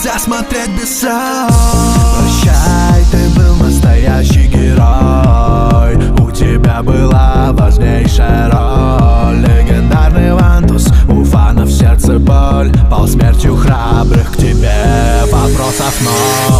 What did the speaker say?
нельзя смотреть без слез Прощай, ты был настоящий герой. У тебя была важнейшая роль. Легендарный Вантус, у фанов сердце боль. Пол смертью храбрых к тебе. Вопросов ноль.